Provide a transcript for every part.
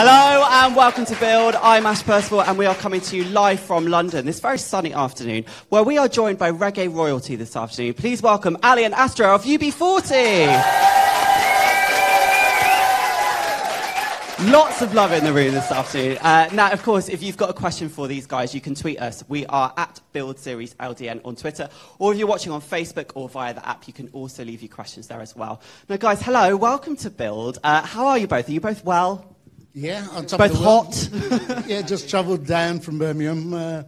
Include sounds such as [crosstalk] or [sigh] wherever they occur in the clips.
Hello and welcome to Build. I'm Ash Percival and we are coming to you live from London this very sunny afternoon where we are joined by reggae royalty this afternoon. Please welcome Ali and Astro of UB40. Lots of love in the room this afternoon. Uh, now, of course, if you've got a question for these guys, you can tweet us. We are at Build Series LDN on Twitter, or if you're watching on Facebook or via the app, you can also leave your questions there as well. Now, guys, hello, welcome to Build. Uh, how are you both? Are you both well? Yeah, on top Both of the hot world. [laughs] yeah, just travelled down from Birmingham. Uh,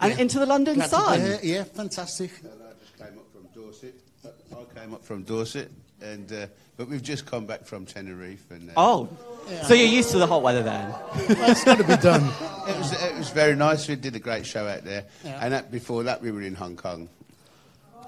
and Yeah. into the London glad sun. here. Yeah, fantastic. And I just came up from Dorset. I came up from Dorset, and uh, but we've just come back from Tenerife, and uh, Oh, so you're used to the hot weather then? Well, it's got to be done. [laughs] it was it was very nice. We did a great show out there, Yeah. and that, before that we were in Hong Kong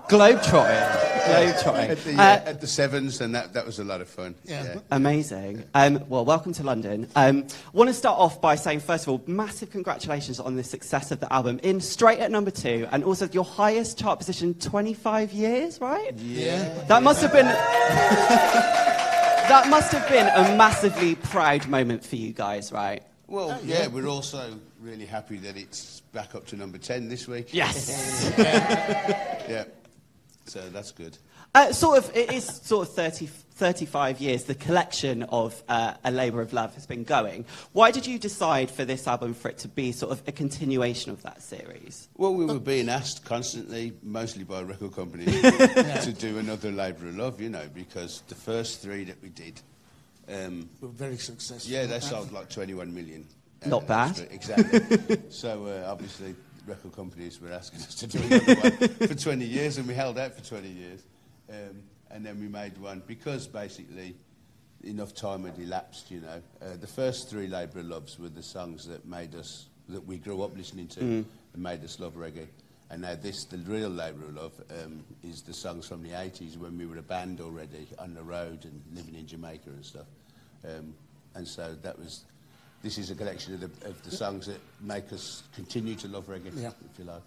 Globetrotting. at Globetrotting. the, Uh, uh, at the Sevens, and that, that was a lot of fun. Yeah. Amazing. Um, well, welcome to London. Um, I want to start off by saying, first of all, massive congratulations on the success of the album in straight at number two, and also your highest chart position 25 years, right? Yeah. That must have been. [laughs] that must have been a massively proud moment for you guys, right? Well, yeah, we're also really happy that it's back up to number ten this week. Yes. [laughs] Yeah, so that's good. Uh, sort of, it is sort of 30, 35 years. The collection of uh, A Labour of Love has been going. Why did you decide for this album for it to be sort of a continuation of that series? Well, we were being asked constantly, mostly by record companies, [laughs] to do another Labour of Love, you know, because the first three that we did, um, We're very successful. yeah, they sold like 21 million. Not Uh, bad. Exactly. [laughs] so uh, obviously, record companies were asking [laughs] us to do another one for 20 years, and we held out for 20 years. Um, and then we made one because basically enough time had elapsed, you know. Uh, the first three Labour Loves were the songs that made us, that we grew up listening to and made us love reggae. And now this, the real Labour Love, um, is the songs from the 80s when we were a band already on the road and living in Jamaica and stuff. Um, and so that was, this is a collection of the, of the songs that make us continue to love reggae, Yeah. if you like.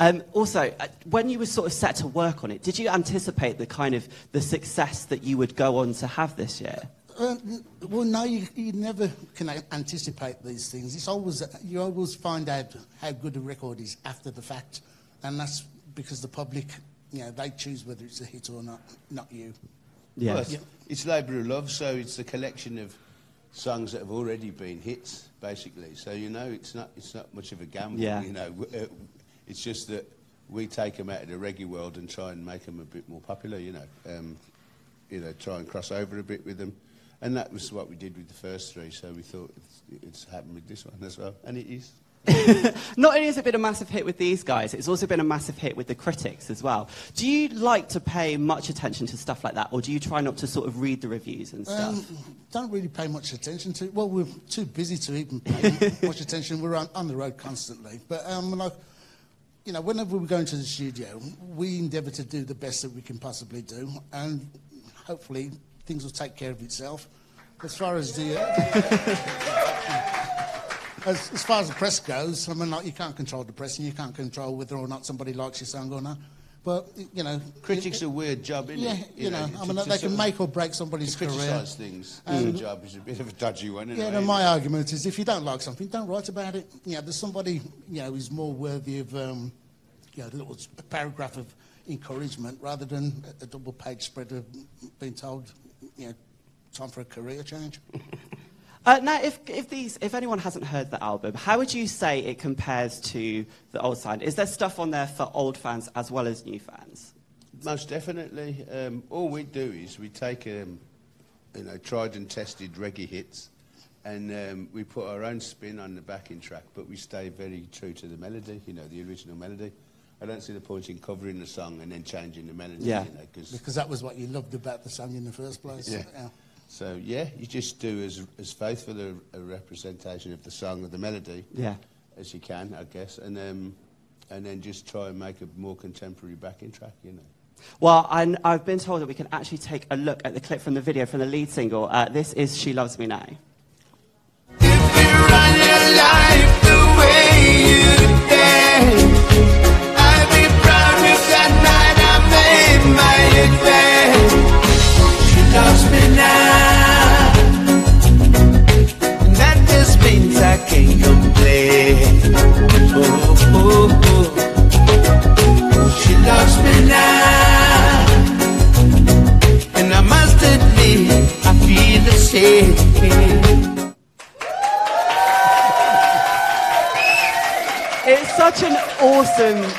Um, also, uh, when you were sort of set to work on it, did you anticipate the kind of the success that you would go on to have this year? Uh, well, no, you, you never can anticipate these things. It's always you always find out how good a record is after the fact, and that's because the public, you know, they choose whether it's a hit or not, not you. Yeah. Well, it's, it's Labour of Love, so it's a collection of songs that have already been hits, basically. So you know, it's not it's not much of a gamble. Yeah. You know, uh, it's just that we take them out of the reggae world and try and make them a bit more popular. You know, um, you know, try and cross over a bit with them, and that was what we did with the first three. So we thought it's, it's happened with this one as well, and it is. [laughs] Not only has it been a massive hit with these guys, it's also been a massive hit with the critics as well. Do you like to pay much attention to stuff like that, or do you try not to sort of read the reviews and stuff? Um, don't really pay much attention to. it. Well, we're too busy to even pay [laughs] much attention. We're on, on the road constantly. But um, like, you know, whenever we go into the studio, we endeavour to do the best that we can possibly do, and hopefully things will take care of itself. As far as the uh, [laughs] as, as far as the press goes, I mean, like, you can't control the press, and you can't control whether or not somebody likes your song or not. But you know, Critics are a weird job, isn't yeah, it? you know, I to- mean, they can make or break somebody's to career. criticise things. a job is a bit of a dodgy one. Yeah, isn't no, it? my argument is if you don't like something, don't write about it. You know, there's somebody, you know, who's more worthy of, um, you know, a little paragraph of encouragement rather than a, a double page spread of being told, you know, time for a career change. [laughs] Uh, now, if, if, these, if anyone hasn't heard the album, how would you say it compares to the old sound? Is there stuff on there for old fans as well as new fans? Most definitely. Um, all we do is we take um, you know, tried and tested reggae hits and um, we put our own spin on the backing track, but we stay very true to the melody, you know, the original melody. I don't see the point in covering the song and then changing the melody, Yeah. you know, 'cause- Because that was what you loved about the song in the first place. Yeah. So, yeah, you just do as, as faithful a, a representation of the song or the melody Yeah. as you can, I guess, and, um, and then just try and make a more contemporary backing track, you know. Well, i I've been told that we can actually take a look at the clip from the video from the lead single. Uh, this is She Loves Me Now.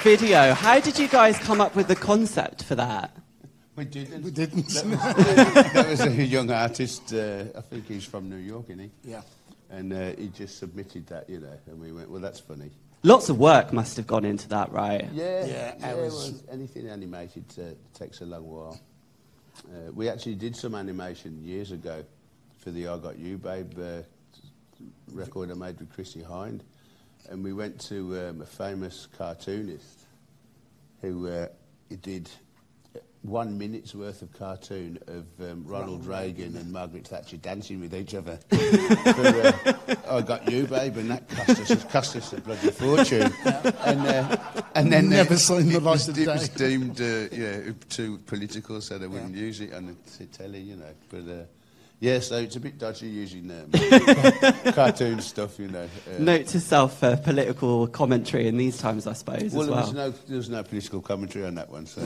Video. How did you guys come up with the concept for that? We didn't. We didn't. that was a young artist. Uh, I think he's from New York, isn't he? Yeah. And uh, he just submitted that, you know, and we went, well, that's funny. Lots of work must have gone into that, right? Yeah, Yeah, yeah. hours. well, anything animated uh, takes a long while. Uh, we actually did some animation years ago for the I Got You Babe uh, record I made with Chrissie Hynde, and we went to um, a famous cartoonist who uh, did one minute's worth of cartoon of um, Ronald Reagan and Margaret Thatcher dancing with each other. for, uh, I got you, babe, and that cost us, cost us a bloody fortune. And, uh, and then Never uh, seen the light of it was deemed uh, yeah, too political, so they wouldn't use it on the telly, you know. But uh, yeah, so it's a bit dodgy using um, [laughs] cartoon stuff, you know. Uh, Note to self for political commentary in these times, I suppose, well, as there was no there was no political commentary on that one, so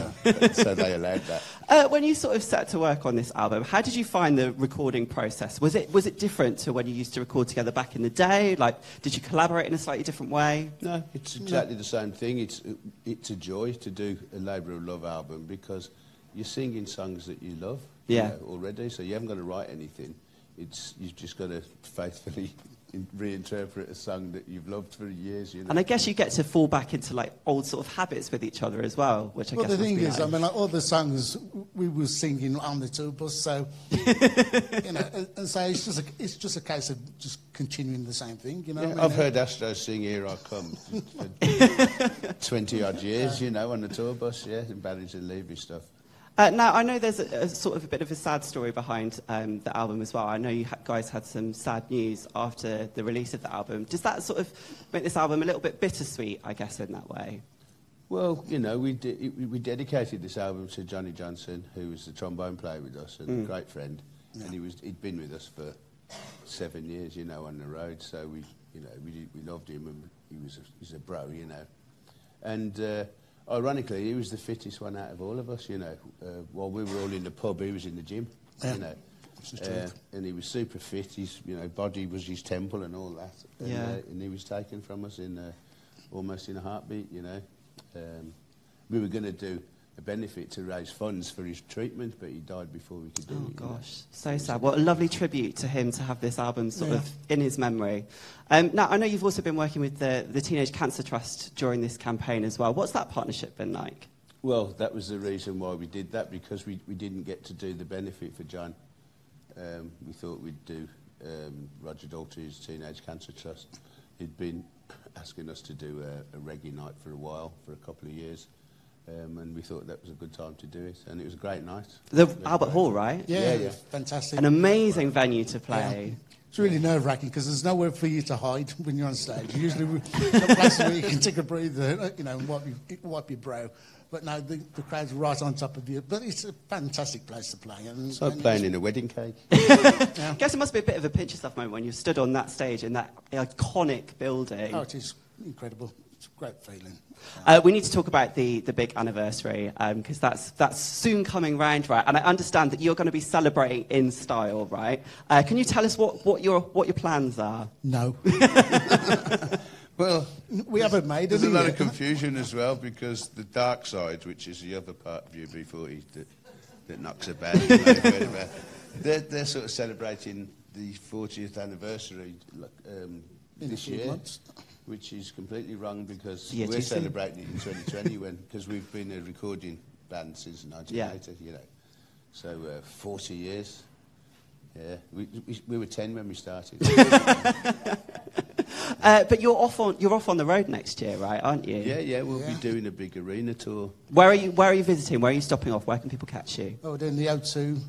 so they allowed that. [laughs] Uh, when you sort of set to work on this album, how did you find the recording process? Was it was it different to when you used to record together back in the day? Like, did you collaborate in a slightly different way? No, it's exactly the same thing. It's it's a joy to do a Labour of Love album because you're singing songs that you love you Yeah. know, already, so you haven't got to write anything. It's you've just got to faithfully [laughs] in- reinterpret a song that you've loved for years. You know. And I guess you get to fall back into like old sort of habits with each other as well, which I Well, guess the thing be is, I mean, like, all the songs we were singing on the tour bus, so [laughs] you know, and, and so it's just a, it's just a case of just continuing the same thing, you know. Yeah, I mean, I've heard Astro sing "Here I Come" for [laughs] twenty odd years, you know, on the tour bus, yeah, and Barrington Levy stuff. Uh, now, I know there's a, a sort of a bit of a sad story behind um, the album as well. I know you ha- guys had some sad news after the release of the album. Does that sort of make this album a little bit bittersweet, I guess, in that way? Well, you know, we, de- we dedicated this album to Johnny Johnson, who was the trombone player with us and a great friend, and he was he'd been with us for seven years, you know, on the road. So we, you know, we we loved him, and he was a, he's a bro, you know. And uh, ironically, he was the fittest one out of all of us, you know. Uh, while we were all in the pub, he was in the gym, Yeah. you know. Uh, and he was super fit. His, you know, body was his temple and all that. And, Yeah. uh, and he was taken from us in uh, almost in a heartbeat, you know. Um, we were going to do a benefit to raise funds for his treatment, but he died before we could do Oh it. know. gosh, so sad. What a lovely tribute to him to have this album sort Yeah. of in his memory. Um, now, I know you've also been working with the, the Teenage Cancer Trust during this campaign as well. What's that partnership been like? Well, that was the reason why we did that because we, we didn't get to do the benefit for John. Um, we thought we'd do um, Roger Daltrey's Teenage Cancer Trust. He'd been asking us to do a, a reggae night for a while, for a couple of years, um, and we thought that was a good time to do it, and it was a great night. The Very Albert great. Hall, right? yeah, yeah, yeah. fantastic. An amazing venue to play. It's really nerve wracking because there's nowhere for you to hide [laughs] when you're on stage. Usually, we- the place where you can take a breather, uh, you know, and wipe your, wipe your brow. But no, the, the crowd's right on top of you. But it's a fantastic place to play. And, It's like and playing in a wedding cake. [laughs] I guess it must be a bit of a pinch yourself moment when you stood on that stage in that iconic building. Oh, it is incredible. It's a great feeling. Uh, we need to talk about the, the big anniversary because that's, that's soon coming round, right? And I understand that you're going to be celebrating in style, right? Uh, can you tell us what, what, your, what your plans are? No, [laughs] Well, we haven't made There's any a lot yet. of confusion as well because the dark side, which is the other part of UB40 that, that knocks about, you know, you've heard about, they're, they're sort of celebrating the 40th anniversary um, In a this few year, months. which is completely wrong because Yeah, we're celebrating it in 2020 when because we've been a recording band since 1980, you know. So uh, 40 years. Yeah, we, we, we were 10 when we started. [laughs] Uh, but you're off, on, you're off on the road next year, right? Aren't you? yeah, yeah, we'll Yeah. be doing a big arena tour. Where are you, where are you visiting? Where are you stopping off? Where can people catch you? Oh, we're doing the O2,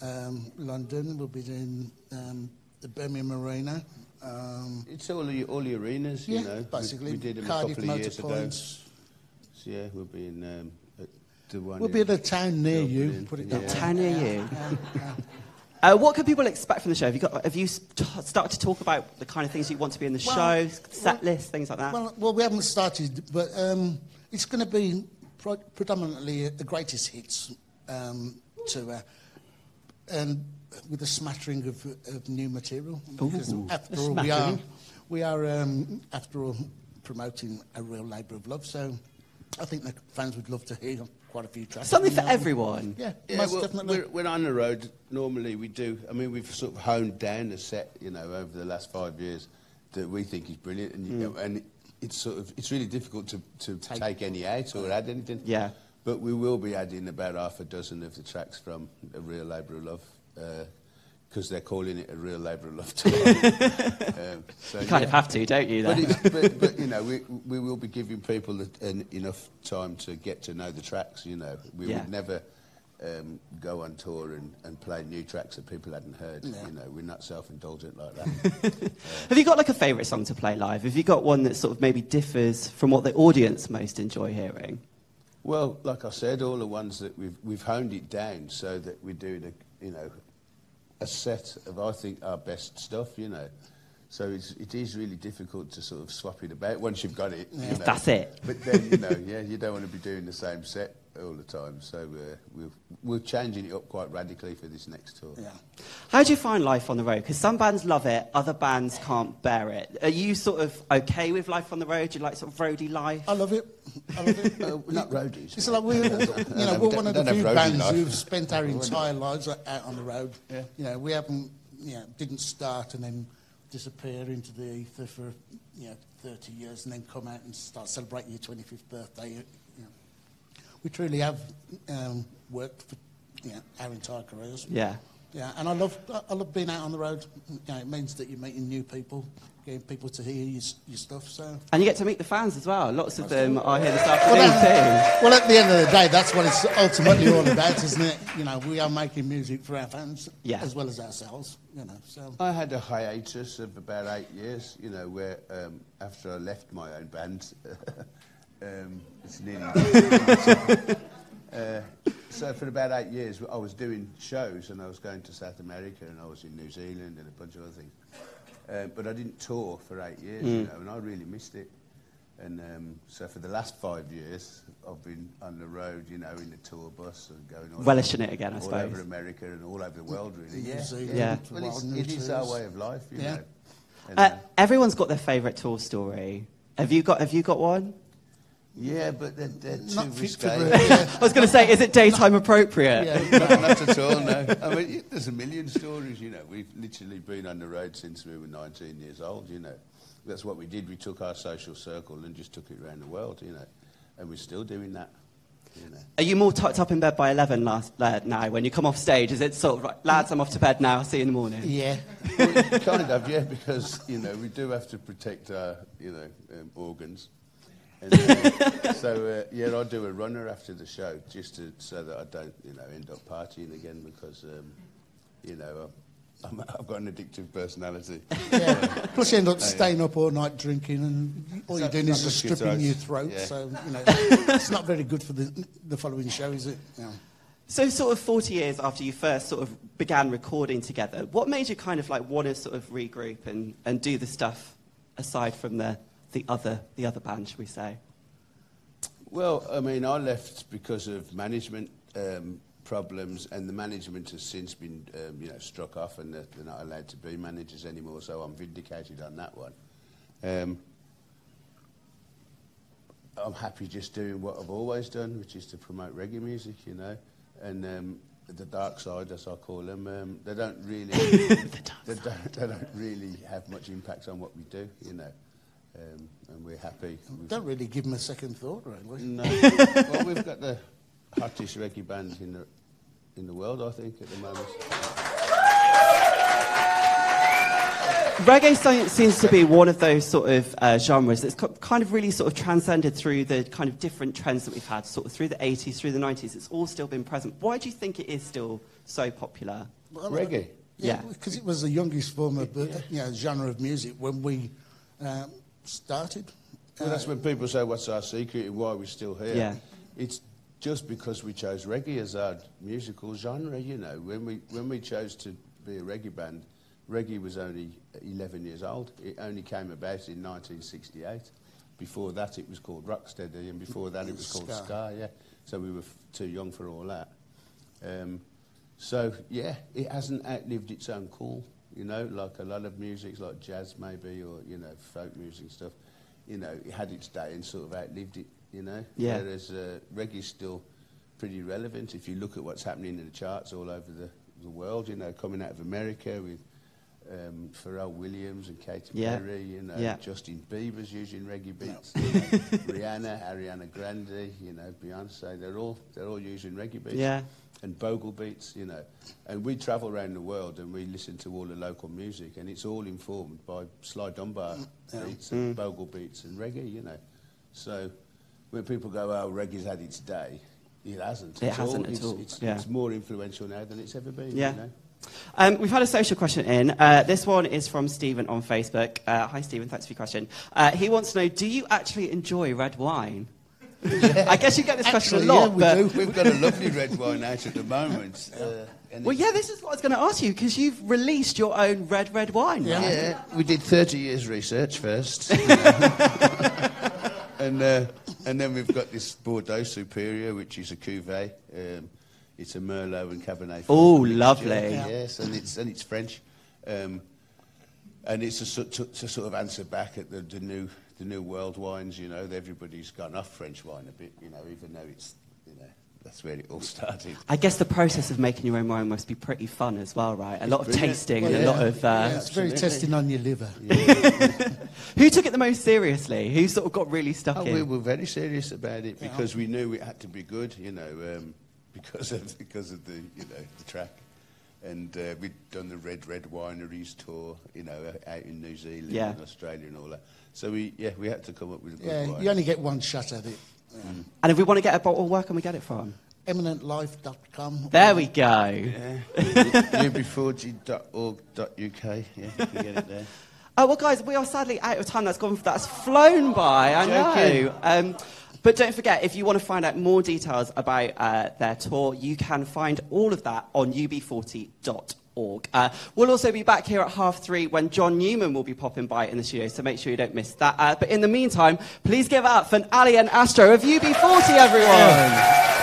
um, London. We'll be doing um, the Birmingham Arena. Um, It's all the, all the arenas, yeah, you know. We- basically. We, did them Cardiff a couple of years ago. So, yeah, we'll be in um, at the one. We'll in be at a town near you. Put it Yeah. that way. Town near you. Uh, what can people expect from the show? Have you, got, have you st- started to talk about the kind of things you want to be in the Well, show, set well- list, things like that? Well, well, we haven't started, but um, it's going to be pro- predominantly the greatest hits um, tour, and with a smattering of, of new material. Because after all, we are, we are um, after all, promoting a real labour of love. So I think the fans would love to hear quite a few tracks. Something for from the album. everyone. Yeah, Yeah, most well, definitely. we're, we're on the road. Normally, we do. I mean, we've sort of honed down a set, you know, over the last five years that we think is brilliant, and you, mm. and it's sort of it's really difficult to, to take, any out or add anything. Yeah. But we will be adding about half a dozen of the tracks from a real labour of love. Uh, Because they're calling it a real labour of love [laughs] tour. um, so, You kind yeah. of have to, don't you? But, it's, but, but [laughs] you know, we, we will be giving people a- an, enough time to get to know the tracks. You know, we Yeah. would never um, go on tour and, and play new tracks that people hadn't heard. You know, we're not self-indulgent like that. [laughs] Have you got like a favourite song to play live? Have you got one that sort of maybe differs from what the audience most enjoy hearing? well, like I said, all the ones that we've we've honed it down so that we're doing a you know a set of I think our best stuff. You know. So it's, it is really difficult to sort of swap it about once you've got it. you know. That's it. But then, you know, yeah, you don't want to be doing the same set all the time. So uh, we're, we're changing it up quite radically for this next tour. yeah. How do you find life on the road? Because some bands love it, other bands can't bear it. Are you sort of okay with life on the road? Do you like sort of roadie life? I love it. I love it. [laughs] Uh, we're not roadies. It's no. like we're, [laughs] you know, we're one of the few bands life. who've spent our [laughs] entire lives out on the road. Yeah. You know, we haven't, you know, didn't start and then disappear into the ether for, you know, 30 years and then come out and start celebrating your 25th birthday. You know. We truly have um, worked for, you know, our entire careers. Yeah. Yeah, and I love I love being out on the road. You know, it means that you're meeting new people, getting people to hear your, your stuff. So And you get to meet the fans as well. Lots of them are here this well, afternoon that- too. well, at the end of the day, that's what it's ultimately all about, isn't it? You know, we are making music for our fans Yeah. as well as ourselves. You know, so I had a hiatus of about eight years, you know, where um, after I left my own band, [laughs] um, it's nearly. uh, so for about eight years, I was doing shows and I was going to South America and I was in New Zealand and a bunch of other things. Uh, but I didn't tour for eight years, you know, and I really missed it. And um, so for the last five years, I've been on the road, you know, in the tour bus and going all Relishing over, it again, I all suppose. over America and all over the world, really. New Yeah, Yeah. Well, it's, it is our way of life, you Yeah. know. And, Uh, uh, everyone's got their favourite tour story. Have you got? Have you got one? Yeah, but they're, they're too not fit for risque. the- [laughs] I was going to say, is it daytime appropriate? Yeah. not, not at all, no. I mean, y- there's a million stories, you know. We've literally been on the road since we were 19 years old, you know. That's what we did. We took our social circle and just took it around the world, you know. And we're still doing that, you know. Are you more tucked up in bed by 11 last, uh, now when you come off stage? Is it sort of like, lads, I'm off to bed now, see you in the morning? yeah, Well, kind of, yeah, because, you know, we do have to protect our, you know, um, organs. And, [laughs] so, uh, yeah, I do a runner after the show just to, so that I don't, you know, end up partying again because, um, you know, I'm, I've got an addictive personality. yeah. Plus, you end up staying up all night drinking, and all you're It's doing is just stripping your throat. Yeah. So you know, [laughs] it's not very good for the the following show, is it? Yeah. So, sort of 40 years after you first sort of began recording together, what made you kind of like want to sort of regroup and, and do the stuff aside from the, the, other, the other band, should we say? Well, I mean, I left because of management um, problems, and the management has since been, um, you know, struck off, and they're, they're not allowed to be managers anymore. So I'm vindicated on that one. Um, I'm happy just doing what I've always done, which is to promote reggae music, you know, and um, the dark side, as I call them, um, they don't really, [laughs] they don't, they don't really have much impact on what we do, you know, um, and we're happy. with- Don't really give them a second thought, really. no. [laughs] well, we've got the hottest reggae band in the in the world, I think, at the moment. Reggae seems to be one of those sort of uh, genres that's kind of really sort of transcended through the kind of different trends that we've had, sort of through the 80s, through the 90s. It's all still been present. Why do you think it is still so popular? Well, Reggae. Yeah, Yeah. because it was the youngest form of uh, you know, genre of music when we um, started. Well, that's when people say, "What's our secret and why we're still here?" Yeah. It's just because we chose reggae as our musical genre. You know, when we when we chose to be a reggae band, reggae was only 11 years old. It only came about in 1968. Before that, it was called rocksteady, and before that, it was called Ska. ska. Yeah, so we were f- too young for all that. Um, So yeah, it hasn't outlived its own cool. You know, like a lot of music, like jazz maybe, or you know, folk music and stuff. You know, it had its day and sort of outlived it. You know, Yeah. whereas uh, reggae's still pretty relevant if you look at what's happening in the charts all over the, the world. You know, coming out of America with um, Pharrell Williams and Katy Yeah. Perry. You know, Yeah. Justin Bieber's using reggae beats. you know, [laughs] Rihanna, Ariana Grande. You know, Beyonce. They're all they're all using reggae beats Yeah. And bogle beats, you know. And we travel around the world and we listen to all the local music, and it's all informed by Sly Dunbar beats and bogle beats and reggae, you know. So when people go, "Oh, reggae's had its day," it hasn't. It It's hasn't at it's, all, It's, yeah. it's more influential now than it's ever been. Yeah. You know? Um, we've had a social question in. Uh, this one is from Stephen on Facebook. Uh, hi, Stephen. Thanks for your question. Uh, he wants to know Do you actually enjoy red wine? [laughs] I guess you get this question Actually, a lot. yeah, we but, do. We've got a lovely red wine out at the moment. [laughs] Uh, Well, yeah, this is what I was going to ask you because you've released your own red, red wine, Yeah. right? Yeah, we did 30 years research first. [laughs] and, uh, and then we've got this Bordeaux Superior, which is a cuvee. Um, it's a Merlot and Cabernet. Oh, lovely. Yes, and it's, and it's French. Um, and it's a, to, to sort of answer back at the, the, new, the new world wines, you know. Everybody's gone off French wine a bit, you know, even though it's, you know, that's where it all [laughs] started. I guess the process of making your own wine must be pretty fun as well, right? A lot of brilliant. tasting Well, and a lot of. Uh, Yeah, it's very absolutely. testing on your liver. [laughs] Who took it the most seriously? Who sort of got really stuck Oh, in? we were very serious about it because we knew it had to be good, you know, um, [laughs] because of because of the you know the track, and uh, we'd done the Red Red Wineries tour, you know, uh, out in New Zealand Yeah. and Australia and all that. So we yeah we had to come up with a good Yeah, wine. you only get one shot at it. And if we want to get a bottle, where can we get it from? Eminentlife.com. There we go. Yeah, [laughs] ub40.org.uk. Yeah, you can get it there. [laughs] Oh, well, guys, we are sadly out of time. That's gone. That's flown by. I Joking. know. Um, but don't forget, if you want to find out more details about uh, their tour, you can find all of that on ub40.org. Uh, we'll also be back here at half three when John Newman will be popping by in the studio, so make sure you don't miss that. Uh, but in the meantime, please give up for Ali and Astro of UB40, everyone.